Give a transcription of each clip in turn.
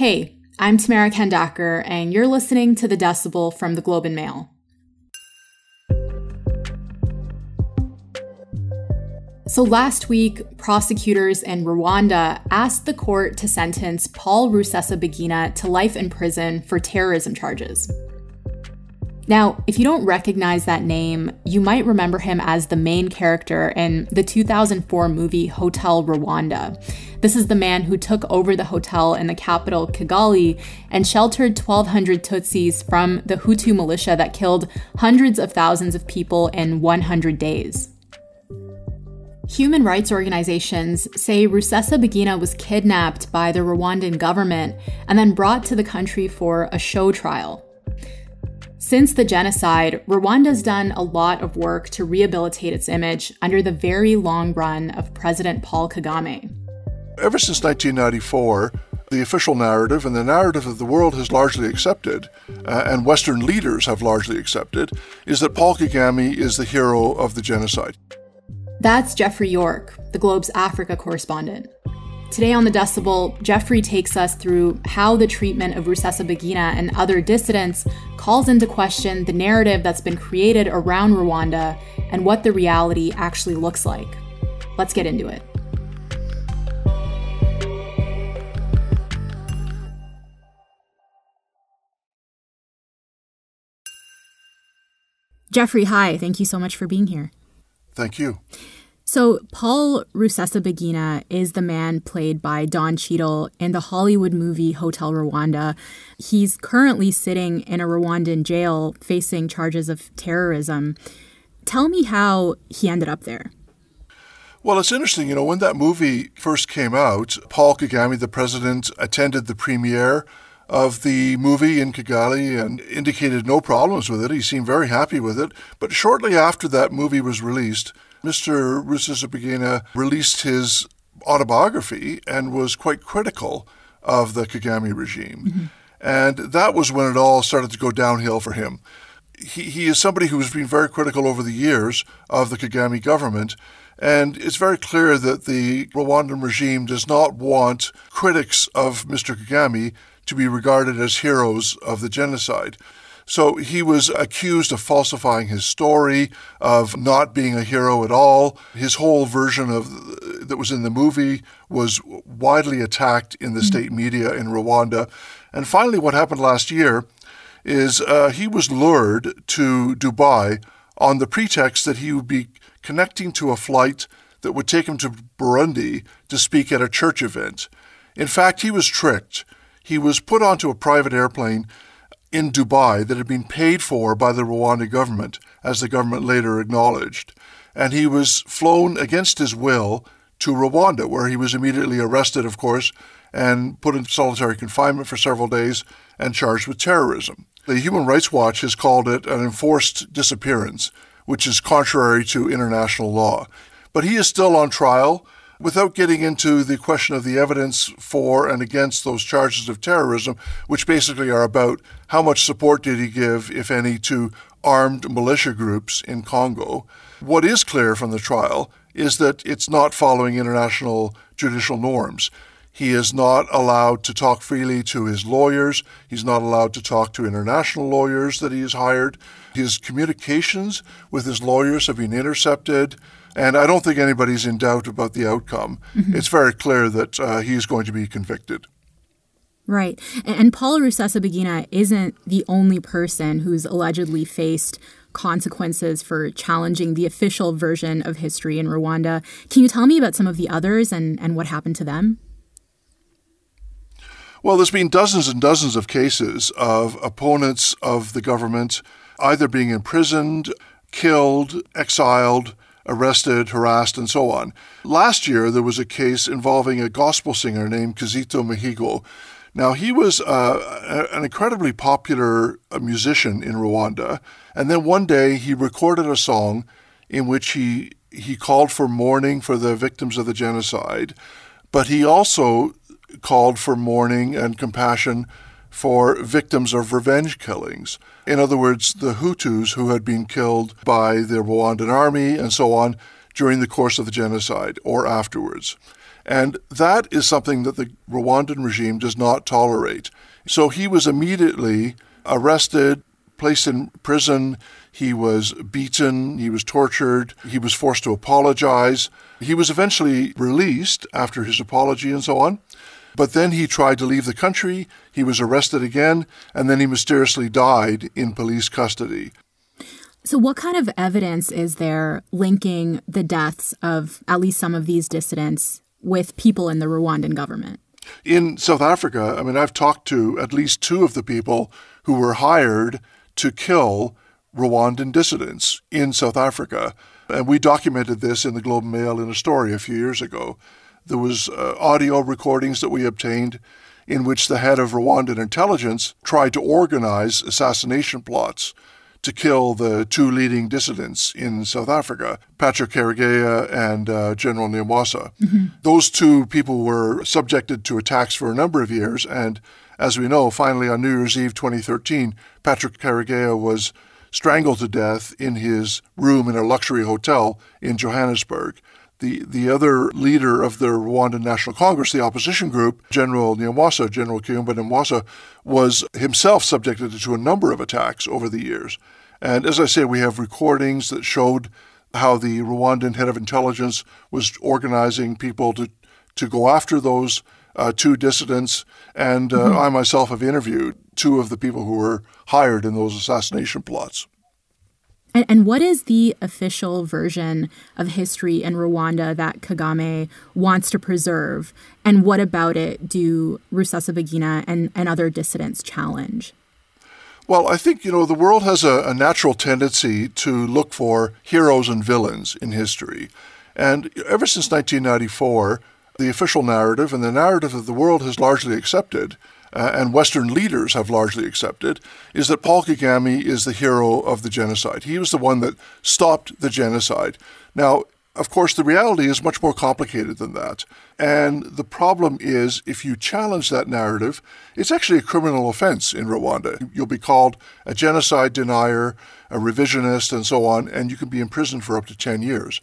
Hey, I'm Tamara Khandaker, and you're listening to The Decibel from the Globe and Mail. So last week, prosecutors in Rwanda asked the court to sentence Paul Rusesabagina to life in prison for terrorism charges. Now, if you don't recognize that name, you might remember him as the main character in the 2004 movie Hotel Rwanda. This is the man who took over the hotel in the capital, Kigali, and sheltered 1,200 Tutsis from the Hutu militia that killed hundreds of thousands of people in 100 days. Human rights organizations say Rusesabagina was kidnapped by the Rwandan government and then brought to the country for a show trial. Since the genocide, Rwanda's done a lot of work to rehabilitate its image under the very long run of President Paul Kagame. Ever since 1994, the official narrative and the narrative that the world has largely accepted, uh, and Western leaders have largely accepted, is that Paul Kagame is the hero of the genocide. That's Geoffrey York, the Globe's Africa correspondent. Today on The Decibel, Geoffrey takes us through how the treatment of Rusesabagina and other dissidents calls into question the narrative that's been created around Rwanda and what the reality actually looks like. Let's get into it. Geoffrey, hi. Thank you so much for being here. Thank you. So, Paul Rusesabagina is the man played by Don Cheadle in the Hollywood movie Hotel Rwanda. He's currently sitting in a Rwandan jail facing charges of terrorism. Tell me how he ended up there. Well, it's interesting. You know, when that movie first came out, Paul Kagame, the president, attended the premiere of the movie in Kigali and indicated no problems with it. He seemed very happy with it. But shortly after that movie was released, Mr. Rusesabagina released his autobiography and was quite critical of the Kagame regime. Mm-hmm. And that was when it all started to go downhill for him. He, he is somebody who has been very critical over the years of the Kagame government. And it's very clear that the Rwandan regime does not want critics of Mr. Kagame to be regarded as heroes of the genocide. So he was accused of falsifying his story, of not being a hero at all. His whole version of that was in the movie was widely attacked in the mm-hmm. state media in Rwanda. And finally, what happened last year is uh, he was lured to Dubai on the pretext that he would be connecting to a flight that would take him to Burundi to speak at a church event. In fact, he was tricked. He was put onto a private airplane in Dubai that had been paid for by the Rwanda government, as the government later acknowledged. And he was flown against his will to Rwanda, where he was immediately arrested, of course, and put in solitary confinement for several days and charged with terrorism. The Human Rights Watch has called it an enforced disappearance, which is contrary to international law. But he is still on trial without getting into the question of the evidence for and against those charges of terrorism, which basically are about how much support did he give, if any, to armed militia groups in Congo. What is clear from the trial is that it's not following international judicial norms. He is not allowed to talk freely to his lawyers. He's not allowed to talk to international lawyers that he has hired. His communications with his lawyers have been intercepted. And I don't think anybody's in doubt about the outcome. Mm-hmm. It's very clear that uh, he's going to be convicted. Right. And Paul Rusesabagina isn't the only person who's allegedly faced consequences for challenging the official version of history in Rwanda. Can you tell me about some of the others and, and what happened to them? Well, there's been dozens and dozens of cases of opponents of the government either being imprisoned, killed, exiled, arrested, harassed, and so on. Last year, there was a case involving a gospel singer named Kizito Mihigo. Now, he was uh, an incredibly popular uh, musician in Rwanda, and then one day he recorded a song in which he, he called for mourning for the victims of the genocide, but he also called for mourning and compassion for victims of revenge killings. In other words, the Hutus who had been killed by the Rwandan army and so on during the course of the genocide or afterwards. And that is something that the Rwandan regime does not tolerate. So he was immediately arrested, placed in prison. He was beaten, he was tortured, he was forced to apologize. He was eventually released after his apology and so on. But then he tried to leave the country, he was arrested again, and then he mysteriously died in police custody. So, what kind of evidence is there linking the deaths of at least some of these dissidents with people in the Rwandan government? In South Africa, I mean, I've talked to at least two of the people who were hired to kill Rwandan dissidents in South Africa. And we documented this in the Globe and Mail in a story a few years ago. There was uh, audio recordings that we obtained in which the head of Rwandan intelligence tried to organize assassination plots to kill the two leading dissidents in South Africa, Patrick Karegeya and uh, General Nyamwasa. Mm-hmm. Those two people were subjected to attacks for a number of years, and as we know, finally on New Year's Eve 2013, Patrick Karegeya was strangled to death in his room in a luxury hotel in Johannesburg. The, the other leader of the Rwandan National Congress, the opposition group, General Nyamwasa, General Kayumba Nyamwasa, was himself subjected to a number of attacks over the years. And as I say, we have recordings that showed how the Rwandan head of intelligence was organizing people to, to go after those uh, two dissidents. And uh, mm-hmm. I myself have interviewed two of the people who were hired in those assassination plots. And, and, what is the official version of history in Rwanda that Kagame wants to preserve? And what about it do Rusesabagina and, and other dissidents challenge? Well, I think, you know, the world has a, a natural tendency to look for heroes and villains in history. And ever since 1994, the official narrative and the narrative that the world has largely accepted uh, and Western leaders have largely accepted, is that Paul Kagame is the hero of the genocide. He was the one that stopped the genocide. Now, of course, the reality is much more complicated than that. And the problem is, if you challenge that narrative, it's actually a criminal offense in Rwanda. You'll be called a genocide denier, a revisionist, and so on, and you can be imprisoned for up to 10 years.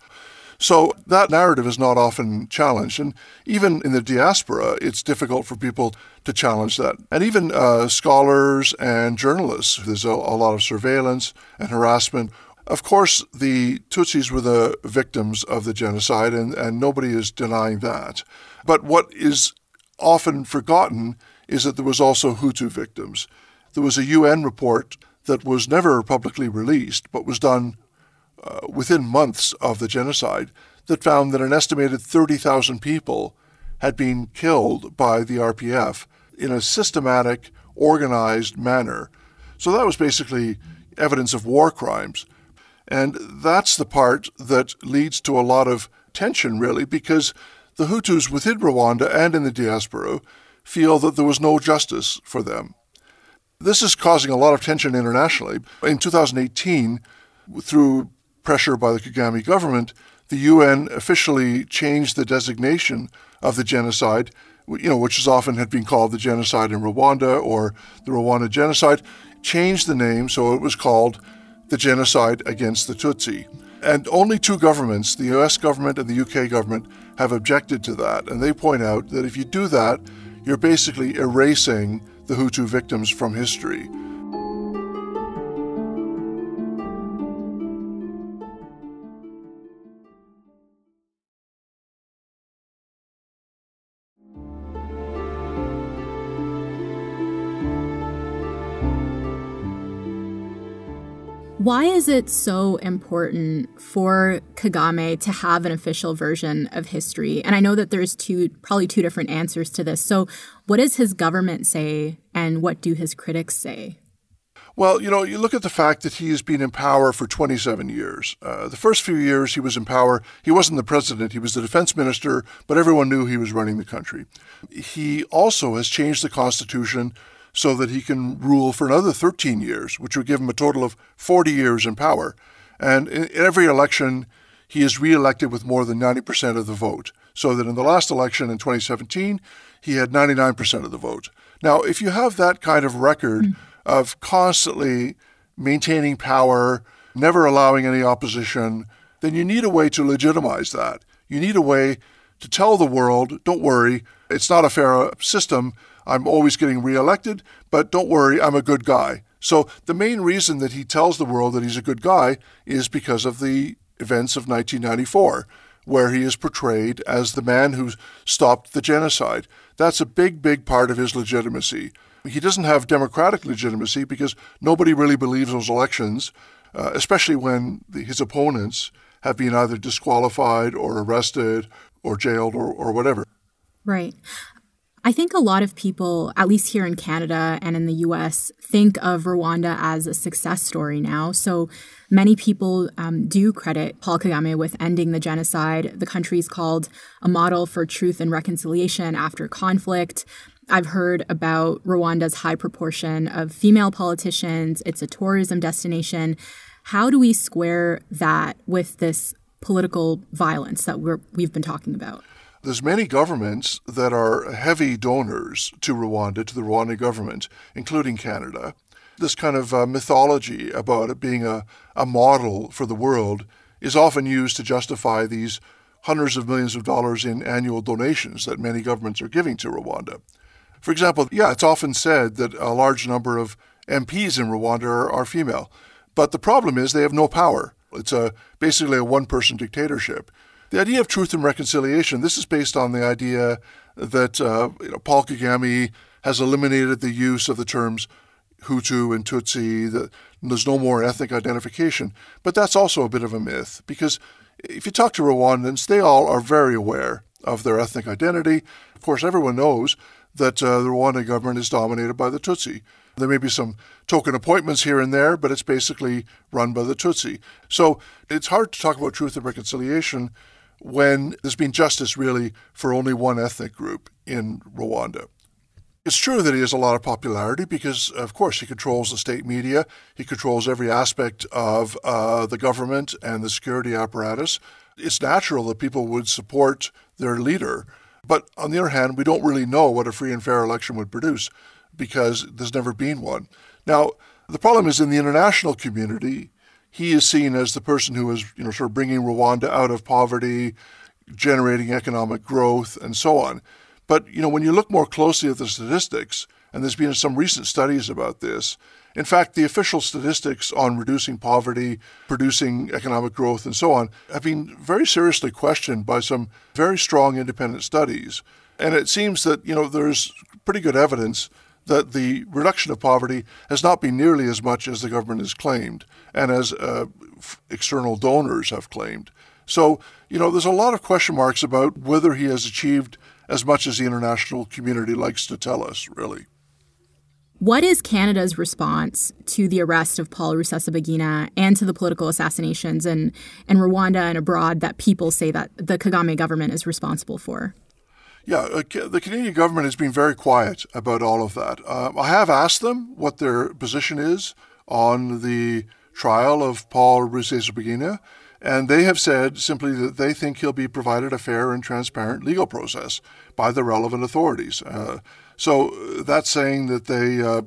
So that narrative is not often challenged. And even in the diaspora, it's difficult for people to challenge that. And even uh, scholars and journalists, there's a, a lot of surveillance and harassment. Of course, the Tutsis were the victims of the genocide, and, and nobody is denying that. But what is often forgotten is that there was also Hutu victims. There was a UN report that was never publicly released, but was done uh, within months of the genocide that found that an estimated 30,000 people had been killed by the RPF in a systematic, organized manner. So that was basically evidence of war crimes. And that's the part that leads to a lot of tension, really, because the Hutus within Rwanda and in the diaspora feel that there was no justice for them. This is causing a lot of tension internationally. In 2018, through pressure by the Kagame government, the UN officially changed the designation of the genocide, you know, which is often had been called the genocide in Rwanda or the Rwanda genocide, changed the name so it was called the genocide against the Tutsi. And only two governments, the US government and the UK government, have objected to that. And they point out that if you do that, you're basically erasing the Hutu victims from history. Why is it so important for Kagame to have an official version of history? And I know that there's two, probably two different answers to this. So, what does his government say, and what do his critics say? Well, you know, you look at the fact that he's been in power for 27 years. Uh, the first few years he was in power, he wasn't the president, he was the defense minister, but everyone knew he was running the country. He also has changed the Constitution so that he can rule for another 13 years, which would give him a total of 40 years in power. And in every election, he is reelected with more than 90% of the vote. So that in the last election in 2017, he had 99% of the vote. Now, if you have that kind of record mm. of constantly maintaining power, never allowing any opposition, then you need a way to legitimize that. You need a way to tell the world, don't worry, it's not a fair system. I'm always getting reelected, but don't worry, I'm a good guy. So the main reason that he tells the world that he's a good guy is because of the events of 1994, where he is portrayed as the man who stopped the genocide. That's a big, big part of his legitimacy. He doesn't have democratic legitimacy because nobody really believes those elections, uh, especially when the, his opponents have been either disqualified or arrested or jailed or, or whatever. Right. I think a lot of people, at least here in Canada and in the US, think of Rwanda as a success story now. So many people um, do credit Paul Kagame with ending the genocide. The country is called a model for truth and reconciliation after conflict. I've heard about Rwanda's high proportion of female politicians. It's a tourism destination. How do we square that with this political violence that we're, we've been talking about? There's many governments that are heavy donors to Rwanda, to the Rwandan government, including Canada. This kind of uh, mythology about it being a, a model for the world is often used to justify these hundreds of millions of dollars in annual donations that many governments are giving to Rwanda. For example, yeah, it's often said that a large number of MPs in Rwanda are, are female, but the problem is they have no power. It's a, basically a one person dictatorship. The idea of truth and reconciliation, this is based on the idea that uh, you know, Paul Kagame has eliminated the use of the terms Hutu and Tutsi, that there's no more ethnic identification. But that's also a bit of a myth because if you talk to Rwandans, they all are very aware of their ethnic identity. Of course, everyone knows that uh, the Rwandan government is dominated by the Tutsi. There may be some token appointments here and there, but it's basically run by the Tutsi. So it's hard to talk about truth and reconciliation when there's been justice really for only one ethnic group in Rwanda. It's true that he has a lot of popularity because, of course, he controls the state media. He controls every aspect of uh, the government and the security apparatus. It's natural that people would support their leader. But on the other hand, we don't really know what a free and fair election would produce because there's never been one. Now, the problem is in the international community, he is seen as the person who is, you know, sort of bringing Rwanda out of poverty, generating economic growth, and so on. But, you know, when you look more closely at the statistics, and there's been some recent studies about this, in fact, the official statistics on reducing poverty, producing economic growth, and so on have been very seriously questioned by some very strong independent studies. And it seems that, you know, there's pretty good evidence that the reduction of poverty has not been nearly as much as the government has claimed and as uh, external donors have claimed. So, you know, there's a lot of question marks about whether he has achieved as much as the international community likes to tell us, really. What is Canada's response to the arrest of Paul Rusesabagina and to the political assassinations in, in Rwanda and abroad that people say that the Kagame government is responsible for? Yeah, uh, the Canadian government has been very quiet about all of that. Uh, I have asked them what their position is on the trial of Paul Rusesabagina, and they have said simply that they think he'll be provided a fair and transparent legal process by the relevant authorities. Uh, so uh, that's saying that they uh,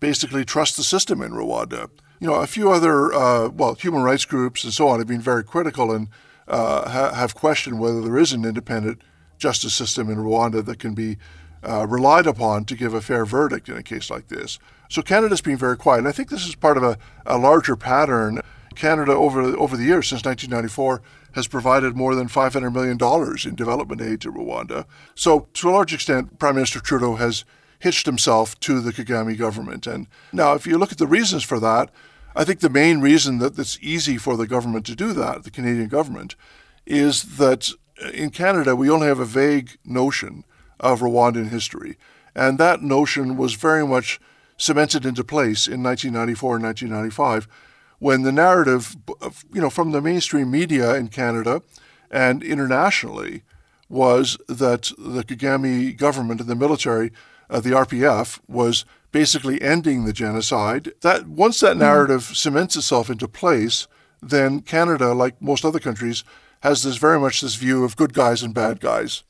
basically trust the system in Rwanda. You know, a few other, uh, well, human rights groups and so on have been very critical and ha- have questioned whether there is an independent justice system in Rwanda that can be uh, relied upon to give a fair verdict in a case like this. So Canada's been very quiet. And I think this is part of a, a larger pattern. Canada, over, over the years, since 1994, has provided more than $500 million in development aid to Rwanda. So, to a large extent, Prime Minister Trudeau has hitched himself to the Kagame government. And now, if you look at the reasons for that, I think the main reason that it's easy for the government to do that, the Canadian government, is that in Canada, we only have a vague notion of Rwandan history. And that notion was very much cemented into place in 1994 and 1995 when the narrative, you know, from the mainstream media in Canada and internationally was that the Kagame government and the military, uh, the RPF, was basically ending the genocide. That once that hmm. narrative mm. cements itself into place, then Canada, like most other countries, has this very much this view of good guys and bad guys.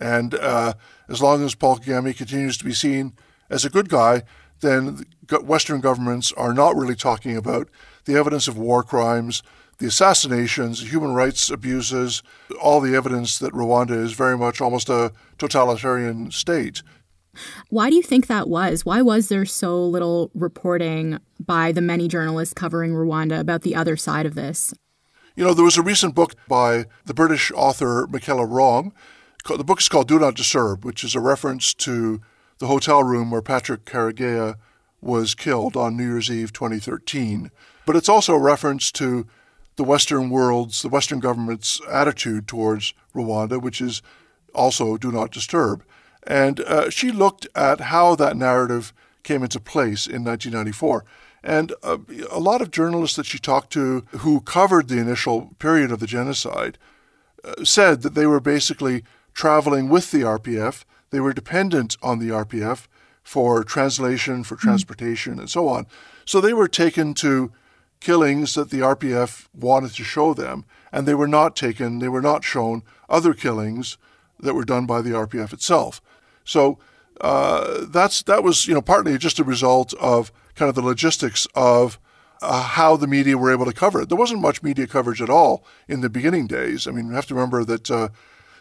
And uh, as long as Paul Kagame continues to be seen as a good guy, then Western governments are not really talking about the evidence of war crimes, the assassinations, human rights abuses, all the evidence that Rwanda is very much almost a totalitarian state. Why do you think that was? Why was there so little reporting by the many journalists covering Rwanda about the other side of this? You know, there was a recent book by the British author Michela Wrong. The book is called Do Not Disturb, which is a reference to the hotel room where Patrick Karegeya was killed on New Year's Eve 2013. But it's also a reference to the Western world's, the Western government's attitude towards Rwanda, which is also do not disturb. And uh, she looked at how that narrative came into place in 1994. And uh, a lot of journalists that she talked to who covered the initial period of the genocide uh, said that they were basically traveling with the RPF. They were dependent on the RPF for translation, for hmm. transportation, and so on. So they were taken to killings that the RPF wanted to show them, and they were not taken, they were not shown other killings that were done by the RPF itself. So uh, that's that was you know partly just a result of kind of the logistics of uh, how the media were able to cover it. There wasn't much media coverage at all in the beginning days. I mean, you have to remember that uh,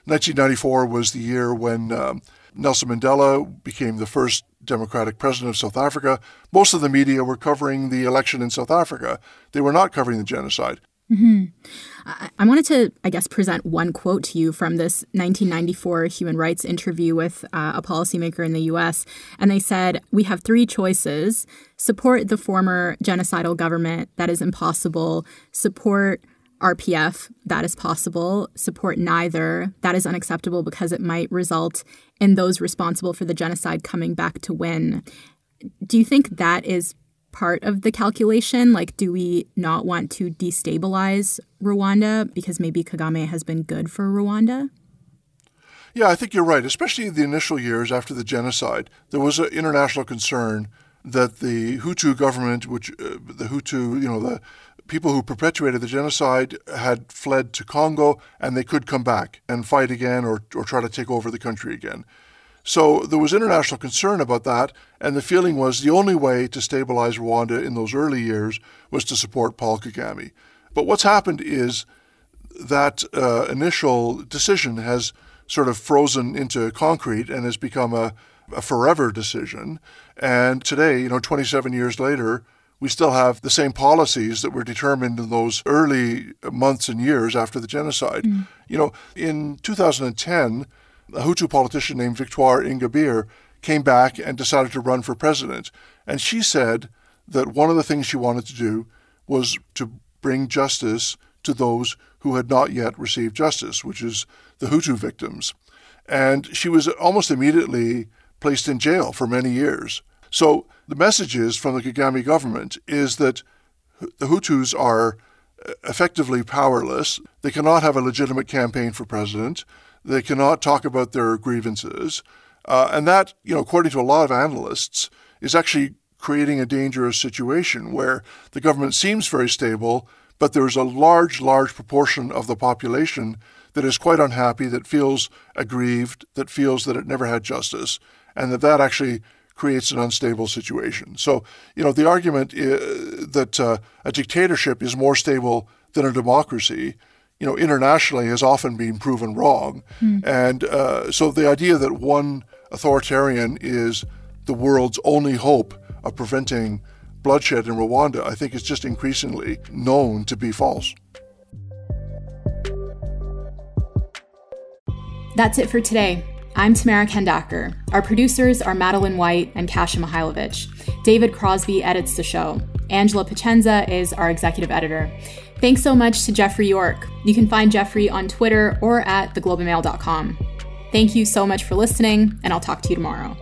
1994 was the year when um, Nelson Mandela became the first democratic president of South Africa. Most of the media were covering the election in South Africa. They were not covering the genocide. Mm-hmm. I-, wanted to, I guess, present one quote to you from this 1994 human rights interview with uh, a policymaker in the US. And they said, We have three choices support the former genocidal government, that is impossible, support RPF, that is possible, support neither, that is unacceptable because it might result in those responsible for the genocide coming back to win. Do you think that is part of the calculation? Like, do we not want to destabilize Rwanda because maybe Kagame has been good for Rwanda? Yeah, I think you're right. Especially in the initial years after the genocide, there was an international concern that the Hutu government, which uh, the Hutu, you know, the people who perpetuated the genocide had fled to Congo and they could come back and fight again or, or try to take over the country again. So there was international concern about that, and the feeling was the only way to stabilize Rwanda in those early years was to support Paul Kagame. But what's happened is that uh, initial decision has sort of frozen into concrete and has become a, a forever decision. And today, you know, 27 years later, we still have the same policies that were determined in those early months and years after the genocide. Mm. You know, in 2010, a Hutu politician named Victoire Ingabire came back and decided to run for president. And she said that one of the things she wanted to do was to bring justice to those who had not yet received justice, which is the Hutu victims. And she was almost immediately placed in jail for many years. So the messages from the Kagame government is that the Hutus are effectively powerless. They cannot have a legitimate campaign for president. They cannot talk about their grievances. Uh, and that, you know, according to a lot of analysts, is actually creating a dangerous situation where the government seems very stable, but there's a large, large proportion of the population that is quite unhappy, that feels aggrieved, that feels that it never had justice, and that that actually creates an unstable situation. So, you know, the argument uh, that uh, a dictatorship is more stable than a democracy you know, internationally has often been proven wrong. Mm. And uh, so the idea that one authoritarian is the world's only hope of preventing bloodshed in Rwanda, I think is just increasingly known to be false. That's it for today. I'm Tamara Khandaker. Our producers are Madeline White and Kasia Mihailovich. David Crosby edits the show. Angela Pacienza is our executive editor. Thanks so much to Geoffrey York. You can find Geoffrey on Twitter or at theglobemail.com. Thank you so much for listening, and I'll talk to you tomorrow.